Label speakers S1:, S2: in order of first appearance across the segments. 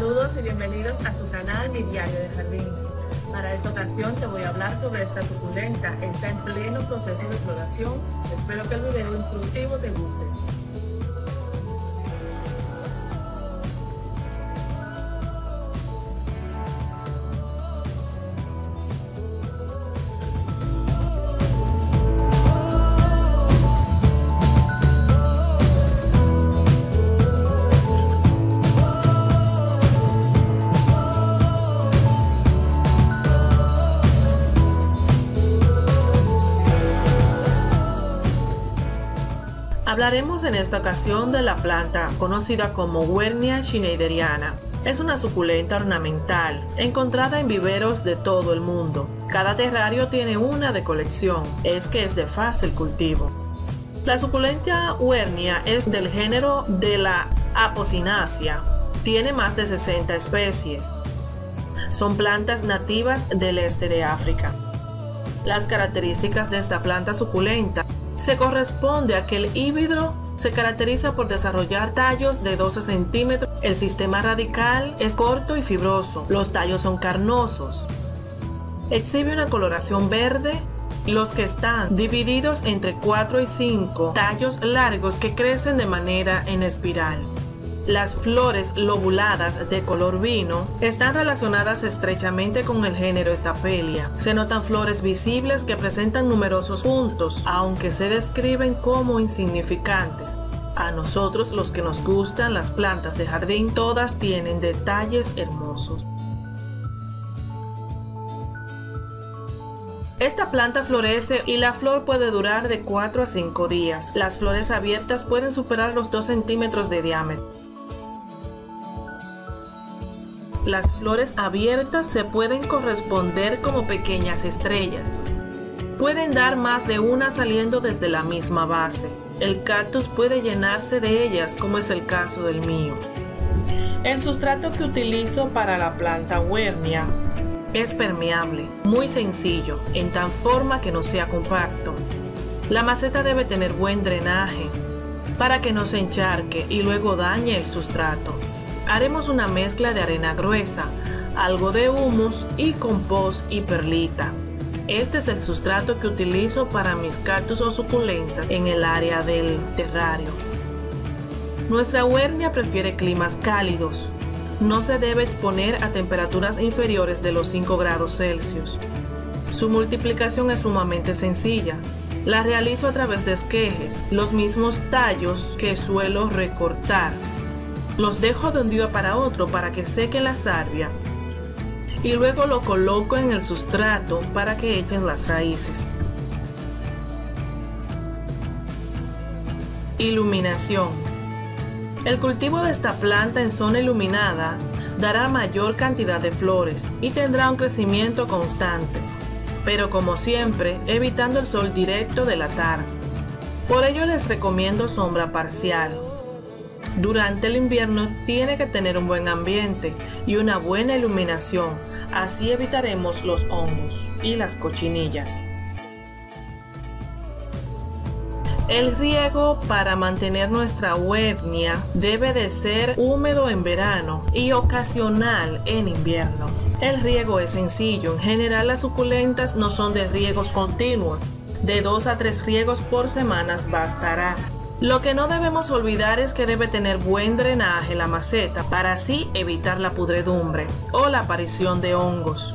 S1: Saludos y bienvenidos a su canal Mi Diario de Jardín. Para esta ocasión te voy a hablar sobre esta suculenta. Está en pleno proceso de floración. Espero que el video instructivo te guste.
S2: Hablaremos en esta ocasión de la planta conocida como Wernia schneideriana. Es una suculenta ornamental, encontrada en viveros de todo el mundo. Cada terrario tiene una de colección, es que es de fácil cultivo. La suculenta Wernia es del género de la Apocynaceae. Tiene más de 60 especies. Son plantas nativas del este de África. Las características de esta planta suculenta se corresponde a que el híbrido se caracteriza por desarrollar tallos de 12 centímetros. El sistema radical es corto y fibroso. Los tallos son carnosos. Exhibe una coloración verde. Los que están divididos entre 4 y 5 tallos largos que crecen de manera en espiral. Las flores lobuladas de color vino están relacionadas estrechamente con el género Estapelia. Se notan flores visibles que presentan numerosos puntos, aunque se describen como insignificantes. A nosotros los que nos gustan las plantas de jardín todas tienen detalles hermosos. Esta planta florece y la flor puede durar de 4 a 5 días. Las flores abiertas pueden superar los 2 centímetros de diámetro. Las flores abiertas se pueden corresponder como pequeñas estrellas. Pueden dar más de una saliendo desde la misma base. El cactus puede llenarse de ellas como es el caso del mío. El sustrato que utilizo para la planta Wernia es permeable, muy sencillo, en tan forma que no sea compacto. La maceta debe tener buen drenaje para que no se encharque y luego dañe el sustrato haremos una mezcla de arena gruesa, algo de humus y compost y perlita. Este es el sustrato que utilizo para mis cactus o suculentas en el área del terrario. Nuestra huernia prefiere climas cálidos. No se debe exponer a temperaturas inferiores de los 5 grados Celsius. Su multiplicación es sumamente sencilla. La realizo a través de esquejes, los mismos tallos que suelo recortar los dejo de un día para otro para que seque la salvia y luego lo coloco en el sustrato para que echen las raíces. Iluminación. El cultivo de esta planta en zona iluminada dará mayor cantidad de flores y tendrá un crecimiento constante, pero como siempre evitando el sol directo de la tarde. Por ello les recomiendo sombra parcial, durante el invierno tiene que tener un buen ambiente y una buena iluminación, así evitaremos los hongos y las cochinillas. El riego para mantener nuestra huernia debe de ser húmedo en verano y ocasional en invierno. El riego es sencillo, en general las suculentas no son de riegos continuos, de 2 a 3 riegos por semanas bastará. Lo que no debemos olvidar es que debe tener buen drenaje la maceta para así evitar la pudredumbre o la aparición de hongos.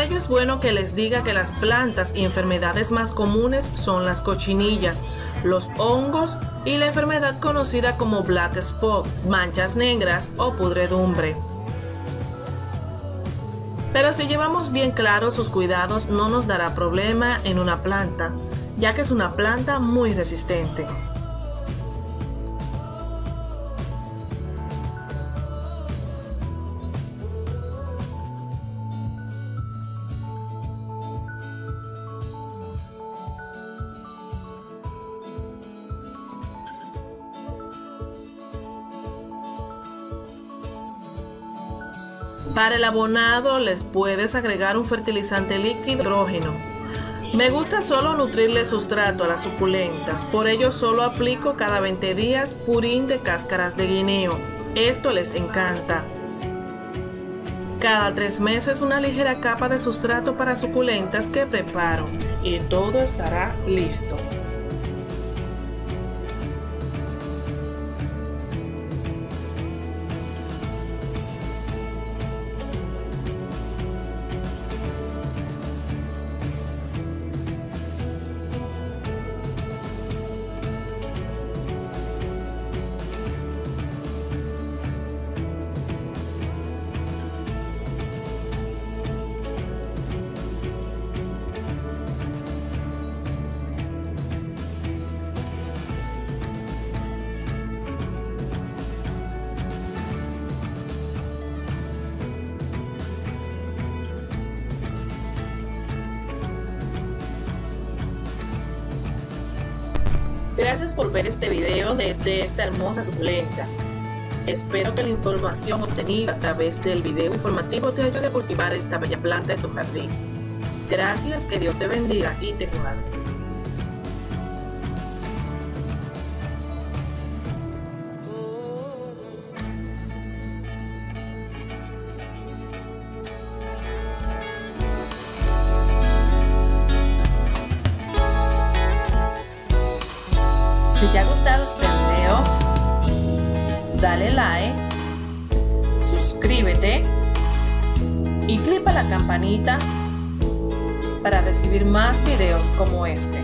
S2: Por ello es bueno que les diga que las plantas y enfermedades más comunes son las cochinillas, los hongos y la enfermedad conocida como black spot, manchas negras o pudredumbre. Pero si llevamos bien claros sus cuidados no nos dará problema en una planta, ya que es una planta muy resistente. Para el abonado les puedes agregar un fertilizante líquido hidrógeno. Me gusta solo nutrirle sustrato a las suculentas, por ello solo aplico cada 20 días purín de cáscaras de guineo. Esto les encanta. Cada tres meses una ligera capa de sustrato para suculentas que preparo y todo estará listo. Gracias por ver este video desde esta hermosa suculenta. Espero que la información obtenida a través del video informativo te ayude a cultivar esta bella planta en tu jardín. Gracias, que Dios te bendiga y te guarde. Gustado este video, dale like, suscríbete y clipa la campanita para recibir más videos como este.